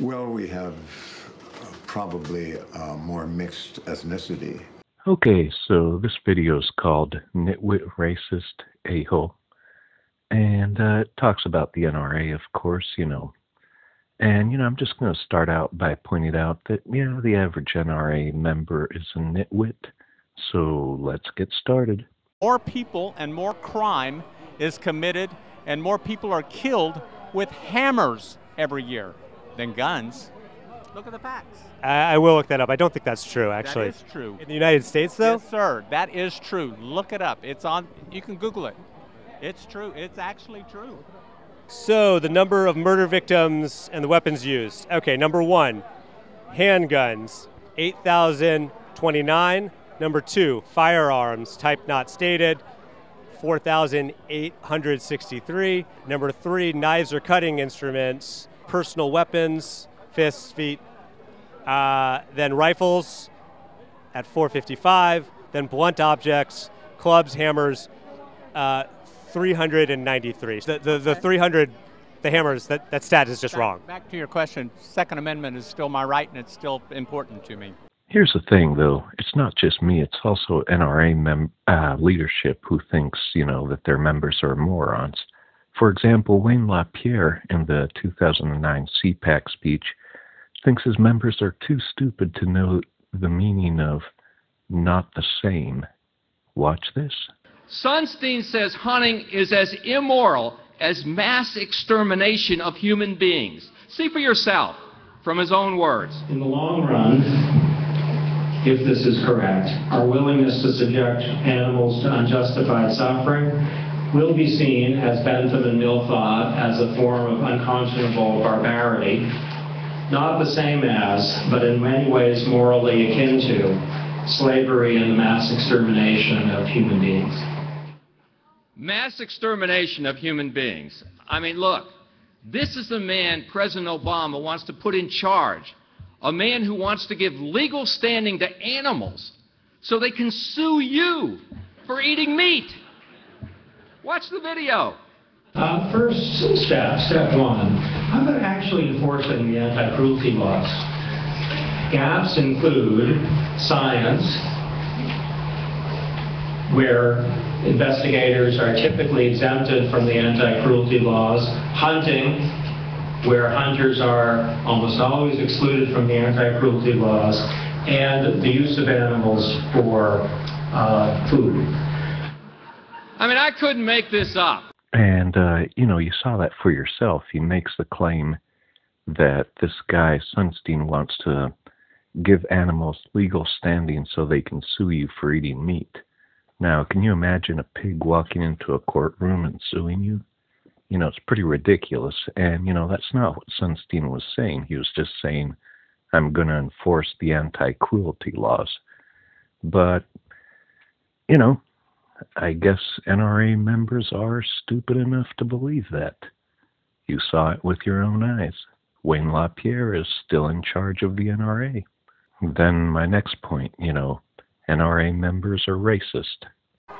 Well, we have uh, probably a more mixed ethnicity. Okay, so this video is called Nitwit Racist A-Hole. And uh, it talks about the NRA, of course, you know. And, you know, I'm just going to start out by pointing out that, you know, the average NRA member is a nitwit. So let's get started. More people and more crime is committed, and more people are killed with hammers every year than guns. Look at the facts. I I will look that up. I don't think that's true, actually. That is true. In the United States, though? Yes, sir. That is true. Look it up. It's on. You can Google it. It's true. It's actually true. So, the number of murder victims and the weapons used. Okay, number one, handguns, 8,029. Number two, firearms, type not stated, 4,863. Number three, knives or cutting instruments, personal weapons, fists, feet. Uh, then rifles at 455. Then blunt objects, clubs, hammers, uh, 393. The, the, the 300, the hammers, that, that stat is just Back- wrong. Back to your question. Second Amendment is still my right, and it's still important to me. Here's the thing, though. It's not just me. It's also NRA mem- uh, leadership who thinks, you know, that their members are morons. For example, Wayne LaPierre in the 2009 CPAC speech thinks his members are too stupid to know the meaning of not the same. Watch this. Sunstein says hunting is as immoral as mass extermination of human beings. See for yourself from his own words. In the long run, if this is correct, our willingness to subject animals to unjustified suffering will be seen, as Bentham and Mill thought, as a form of unconscionable barbarity, not the same as, but in many ways morally akin to, slavery and the mass extermination of human beings. Mass extermination of human beings. I mean, look, this is the man President Obama wants to put in charge. A man who wants to give legal standing to animals so they can sue you for eating meat. Watch the video. Uh, first step, step one, how about actually enforcing the anti-cruelty laws? Gaps include science, where investigators are typically exempted from the anti-cruelty laws, hunting, where hunters are almost always excluded from the anti-cruelty laws, and the use of animals for uh, food. I mean, I couldn't make this up. And, uh, you know, you saw that for yourself. He makes the claim that this guy, Sunstein, wants to give animals legal standing so they can sue you for eating meat. Now, can you imagine a pig walking into a courtroom and suing you? You know, it's pretty ridiculous. And, you know, that's not what Sunstein was saying. He was just saying, I'm going to enforce the anti cruelty laws. But, you know, I guess NRA members are stupid enough to believe that. You saw it with your own eyes. Wayne LaPierre is still in charge of the NRA. Then my next point, you know, NRA members are racist.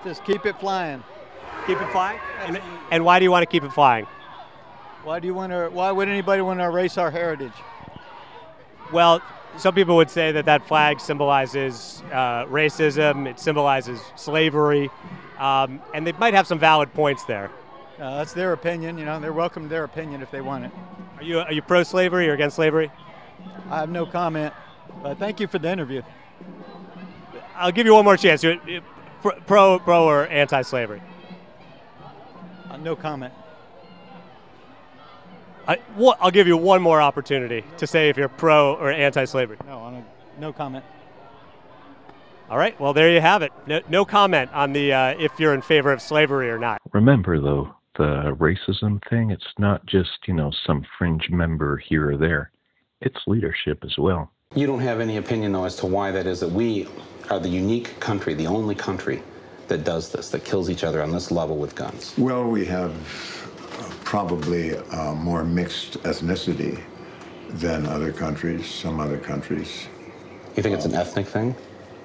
Just keep it flying. Keep it flying? And, and why do you want to keep it flying? Why do you want to? Why would anybody want to erase our heritage? Well, some people would say that that flag symbolizes uh, racism, it symbolizes slavery, um, and they might have some valid points there. Uh, that's their opinion. You know, they're welcome to their opinion if they want it. Are you, are you pro slavery or against slavery? I have no comment. But thank you for the interview. I'll give you one more chance. Pro, pro, pro or anti slavery? Uh, no comment. I, wha- I'll give you one more opportunity to say if you're pro or anti slavery. No, on a, no comment. All right, well, there you have it. No, no comment on the uh, if you're in favor of slavery or not. Remember, though, the racism thing, it's not just, you know, some fringe member here or there. It's leadership as well. You don't have any opinion, though, as to why that is that we are the unique country, the only country that does this, that kills each other on this level with guns. Well, we have probably a more mixed ethnicity than other countries, some other countries. You think it's an ethnic thing?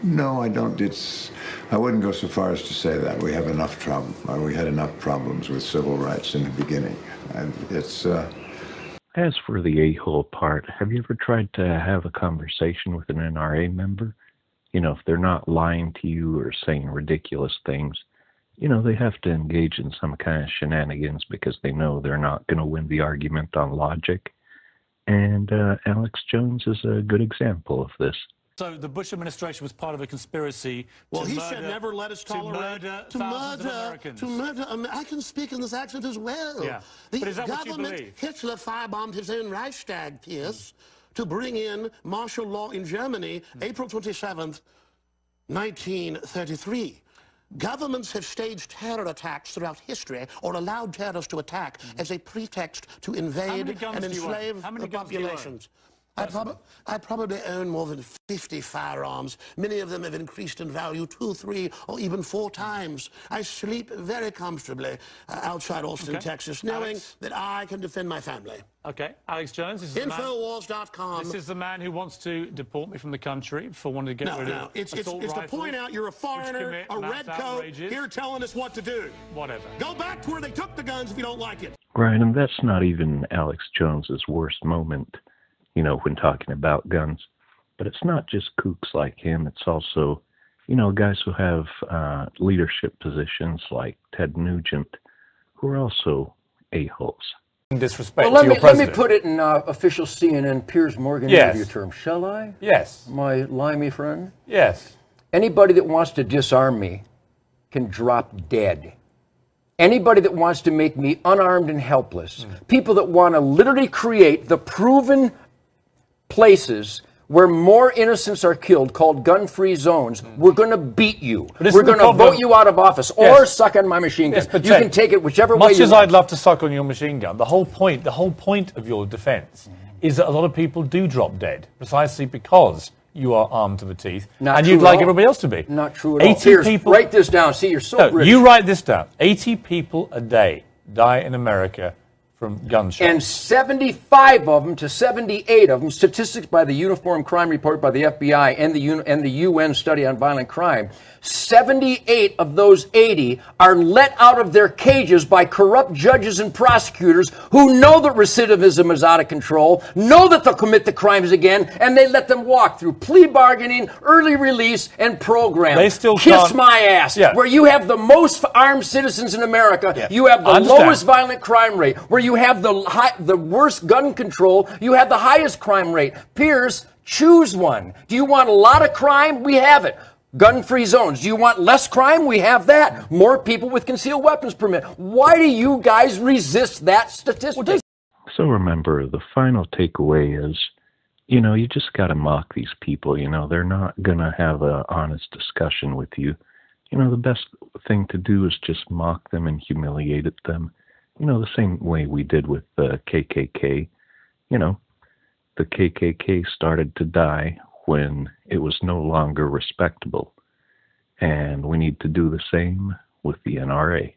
No, I don't. It's. I wouldn't go so far as to say that we have enough trouble. uh, We had enough problems with civil rights in the beginning, and it's. Uh, As for the a hole part, have you ever tried to have a conversation with an NRA member? You know, if they're not lying to you or saying ridiculous things, you know, they have to engage in some kind of shenanigans because they know they're not going to win the argument on logic. And uh, Alex Jones is a good example of this. So the Bush administration was part of a conspiracy well, to he murder, should never let us tolerate to murder to thousands murder, of Americans. to murder. Um, I can speak in this accent as well. Yeah. The But is that what you government, believe? Hitler firebombed his own Reichstag, Piers, to bring in martial law in Germany, Hmm. April 27th, 1933. Governments have staged terror attacks throughout history or allowed terrorists to attack mm. as a pretext to invade and do you own? enslave How many the guns do you populations. I, prob- I probably own more than 50 firearms. Many of them have increased in value two, three, or even four times. I sleep very comfortably uh, outside Austin, Okay. Texas, knowing Alex? that I can defend my family. Okay, Alex Jones. This is, the man, Infowars.com. this is the man who wants to deport me from the country for wanting to get no, rid no, of it's, it's, assault it's to point out you're a foreigner, a mass red coat, here telling us what to do. Whatever. Go back to where they took the guns if you don't like it. Right, and that's not even Alex Jones's worst moment, you know, when talking about guns. But it's not just kooks like him, it's also, you know, guys who have uh, leadership positions like Ted Nugent, who are also a-holes. Disrespect Well, let to me your let me put it in uh, official CNN Piers Morgan Yes. interview terms, shall I? Yes. My limey friend. Yes. Anybody that wants to disarm me can drop dead. Anybody that wants to make me unarmed and helpless, Hmm. people that want to literally create the proven places where more innocents are killed, called gun-free zones, mm. we're going to beat you. We're going to vote you out of office, or Yes. suck on my machine gun. Yes, but you Ted, can take it whichever way Much as want. I'd love to suck on your machine gun, the whole point, the whole point of your defence mm-hmm. is that a lot of people do drop dead precisely because you are armed to the teeth, Not and true you'd like everybody else to be. Not true at all. 80 people. write this down. See, you're so No, British. you write this down. 80 people a day die in America from gunshots. and 75 of them to 78 of them, statistics by the Uniform Crime Report by the FBI and the, UN, and the UN study on violent crime, 78 of those 80 are let out of their cages by corrupt judges and prosecutors who know that recidivism is out of control, know that they'll commit the crimes again, and they let them walk through plea bargaining, early release, and program. They still Kiss can't- my ass. Yeah. Where you have the most armed citizens in America, Yeah. you have the lowest violent crime rate, where you have the high, the worst gun control, you have the highest crime rate. Piers, choose one. Do you want a lot of crime? We have it. Gun-free zones. Do you want less crime? We have that. More people with concealed weapons permit. Why do you guys resist that statistic? So remember, the final takeaway is, you know, you just got to mock these people. You know, they're not going to have a honest discussion with you. You know, the best thing to do is just mock them and humiliate them. You know, the same way we did with uh, the KKK. You know, the KKK started to die when it was no longer respectable. And we need to do the same with the NRA.